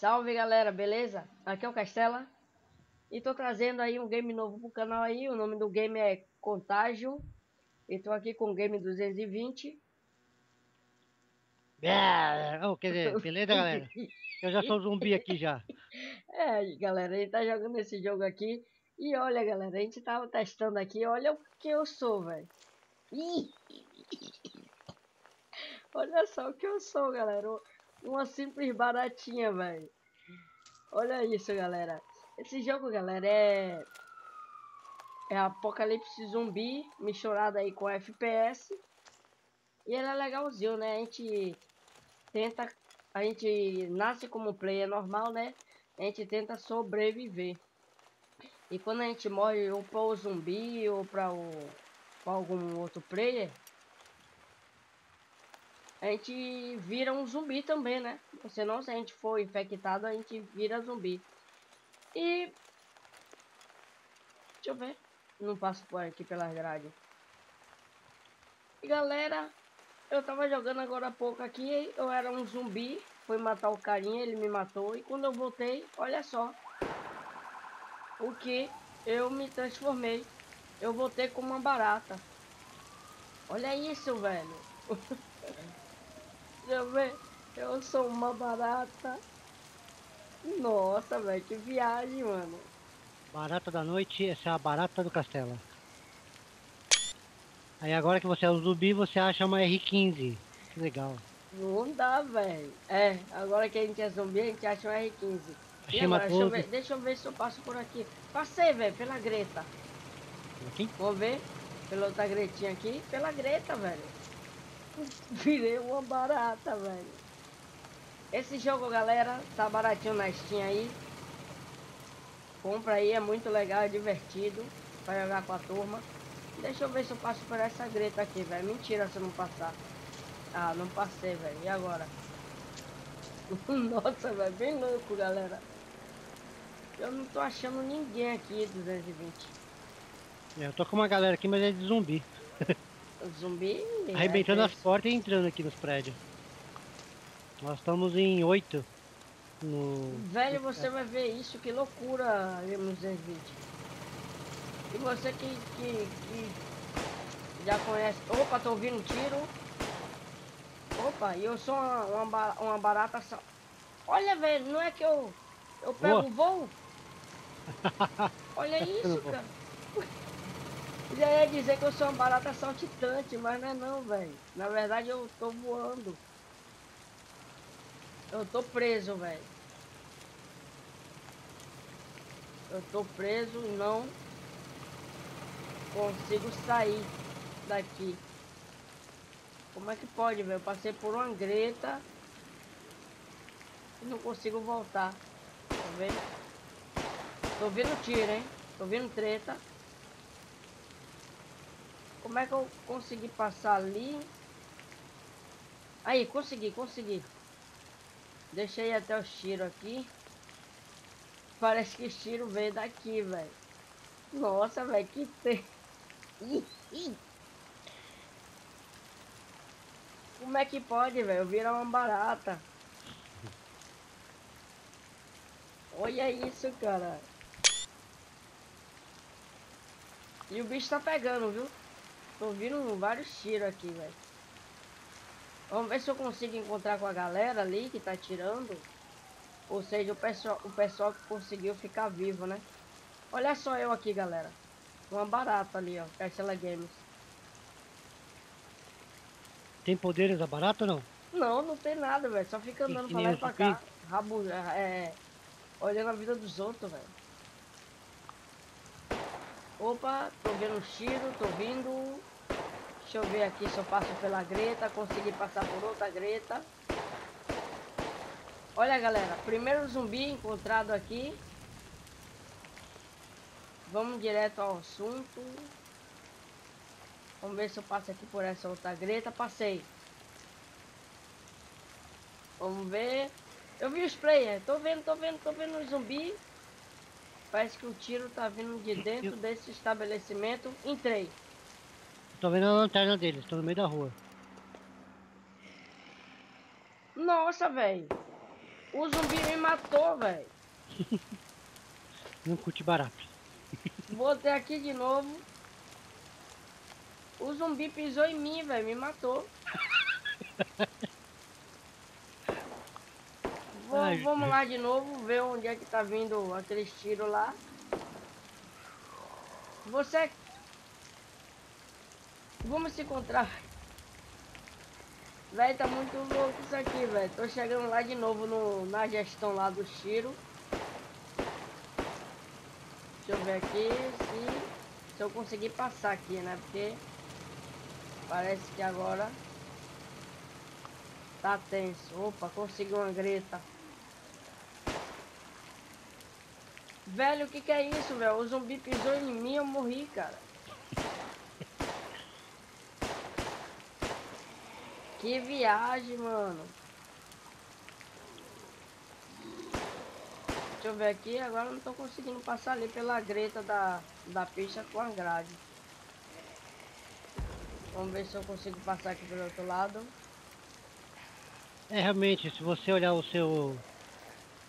Salve galera, beleza? Aqui é o Castela. E tô trazendo aí um game novo pro canal aí, o nome do game é Contágio. E tô aqui com o game 220 É, oh, quer dizer, beleza galera? Eu já sou zumbi aqui já. É galera, a gente tá jogando esse jogo aqui. E olha galera, a gente tava testando aqui, olha o que eu sou, velho. Olha só o que eu sou, galera uma simples baratinha, velho. Olha isso, galera. Esse jogo, galera, é... É Apocalipse Zumbi misturado aí com FPS. E ele é legalzinho, né? A gente tenta... A gente nasce como player normal, né? A gente tenta sobreviver. E quando a gente morre ou para o zumbi ou para o... Algum outro player a gente vira um zumbi também, né? Senão, se a gente for infectado, a gente vira zumbi. E... Deixa eu ver. Não passo por aqui pelas grades. E galera, eu tava jogando agora há pouco aqui, eu era um zumbi, fui matar o carinha, ele me matou. E quando eu voltei, olha só. O que eu me transformei. Eu voltei como uma barata. Olha isso, velho. Deixa eu ver. Eu sou uma barata. Nossa, velho, que viagem, mano. Barata da noite, essa é a barata do castelo. Aí agora que você é um zumbi, você acha uma R15. Que legal. Não dá, velho. É, agora que a gente é zumbi, a gente acha uma R15. Achei agora, deixa, eu ver, deixa eu ver se eu passo por aqui. Passei, velho, pela Greta. Aqui? Vamos ver? Pela outra Gretinha aqui. Pela Greta, velho. Virei uma barata, velho. Esse jogo, galera, tá baratinho na Steam aí. Compra aí, é muito legal, é divertido. Pra jogar com a turma. Deixa eu ver se eu passo por essa greta aqui, velho. Mentira se eu não passar. Ah, não passei, velho. E agora? Nossa, velho, bem louco, galera. Eu não tô achando ninguém aqui, 220. É, eu tô com uma galera aqui, mas é de zumbi. Zumbi. Arrebentando as portas e entrando aqui nos prédios. Nós estamos em 8. No... Velho, você vai ver isso, que loucura, 220. E você que, que, que já conhece. Opa, tô ouvindo um tiro. Opa, e eu sou uma, uma, uma barata. Só... Olha, velho, não é que eu. Eu pego o voo? Olha isso, cara. Já ia dizer que eu sou uma barata saltitante, mas não é não, velho. Na verdade eu tô voando. Eu tô preso, velho. Eu tô preso não consigo sair daqui. Como é que pode, velho? Eu passei por uma greta e não consigo voltar. Tá vendo? Tô vendo tiro, hein? Tô vendo treta. Como é que eu consegui passar ali? Aí, consegui, consegui. Deixei até o tiro aqui. Parece que o tiro veio daqui, velho. Nossa, velho, que tem... Como é que pode, velho? Vira uma barata. Olha isso, cara. E o bicho tá pegando, viu? Tô ouvindo vários tiros aqui, velho. Vamos ver se eu consigo encontrar com a galera ali que tá tirando. Ou seja, o pessoal, o pessoal que conseguiu ficar vivo, né? Olha só eu aqui, galera. Uma barata ali, ó. Castela Games. Tem poderes a barata ou não? Não, não tem nada, velho. Só fica andando pra lá e pra cá. Rabo, é... Olhando a vida dos outros, velho. Opa, tô vendo um tiro, tô vindo. Deixa eu ver aqui se eu passo pela greta. Consegui passar por outra greta. Olha, galera. Primeiro zumbi encontrado aqui. Vamos direto ao assunto. Vamos ver se eu passo aqui por essa outra greta. Passei. Vamos ver. Eu vi os players. Tô vendo, tô vendo, tô vendo os zumbi. Parece que o tiro tá vindo de dentro desse estabelecimento. Entrei. Tô vendo a lanterna deles, tô no meio da rua. Nossa, velho. O zumbi me matou, velho. Não curte barato. Voltei aqui de novo. O zumbi pisou em mim, velho. Me matou. Vou, Ai, vamos lá de novo, ver onde é que tá vindo aqueles tiros lá. Você... Vamos se encontrar. Véi, tá muito louco isso aqui, velho. Tô chegando lá de novo no, na gestão lá do tiro. Deixa eu ver aqui se, se eu conseguir passar aqui, né? Porque parece que agora tá tenso. Opa, consegui uma greta. Velho, o que que é isso, velho? O zumbi pisou em mim, eu morri, cara. Que viagem, mano. Deixa eu ver aqui, agora eu não tô conseguindo passar ali pela greta da, da pista com a grade. Vamos ver se eu consigo passar aqui pelo outro lado. É realmente, se você olhar o seu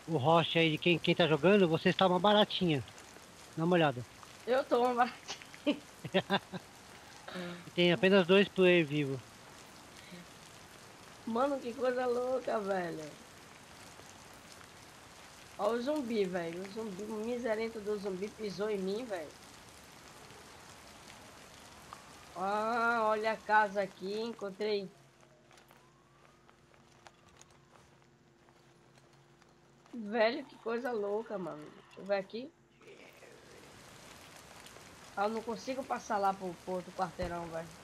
o host aí de quem, quem tá jogando, você está uma baratinha. Dá uma olhada. Eu tô uma Tem apenas dois players vivos. Mano, que coisa louca, velho. Olha o zumbi, velho. O zumbi, o miserento do zumbi pisou em mim, velho. Ah, olha a casa aqui, encontrei. Velho, que coisa louca, mano. Deixa eu ver aqui. Ah, eu não consigo passar lá pro, pro outro quarteirão, velho.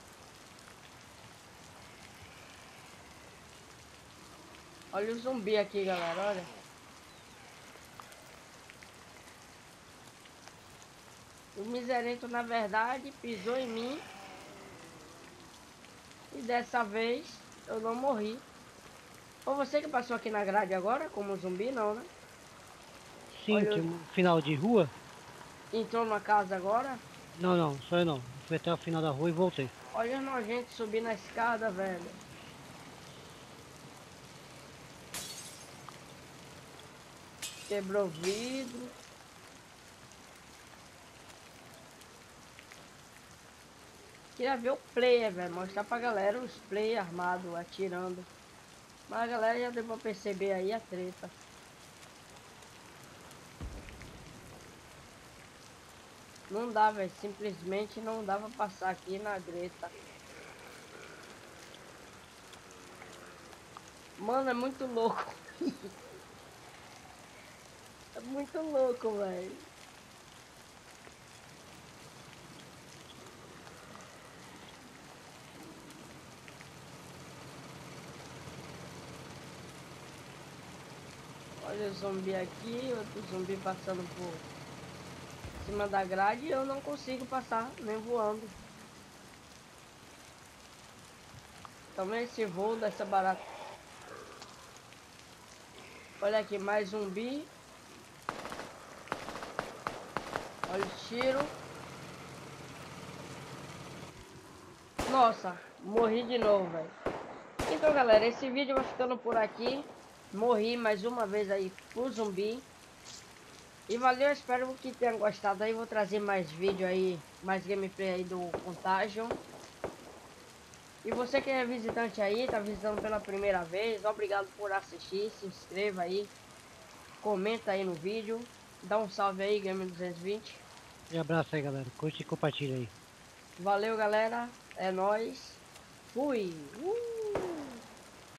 Olha o zumbi aqui, galera, olha. O miserento, na verdade, pisou em mim. E dessa vez, eu não morri. Foi você que passou aqui na grade agora, como zumbi, não, né? Sim, Olha, final de rua. Entrou na casa agora. Não, não, só eu não. Fui até o final da rua e voltei. Olha nojento subir na escada, velho. Quebrou vidro. Queria ver o player, velho. Mostrar pra galera os player armados atirando. Mas a galera já deu pra perceber aí a treta. Não dá, velho. Simplesmente não pra passar aqui na greta. Mano, é muito louco. muito louco, velho. Olha o zumbi aqui, outro zumbi passando por cima da grade e eu não consigo passar, nem voando. Também esse voo dessa barata. Olha aqui, mais zumbi. Olha o tiro. Nossa, morri de novo, velho. Então, galera, esse vídeo vai ficando por aqui. Morri mais uma vez aí pro zumbi. E valeu, espero que tenham gostado aí. Vou trazer mais vídeo aí, mais gameplay aí do Contagion. E você que é visitante aí, tá visitando pela primeira vez, obrigado por assistir, se inscreva aí, comenta aí no vídeo, dá um salve aí, Game 220. E abraço aí, galera. Curte e compartilha aí. Valeu, galera, é nóis, fui! Uh!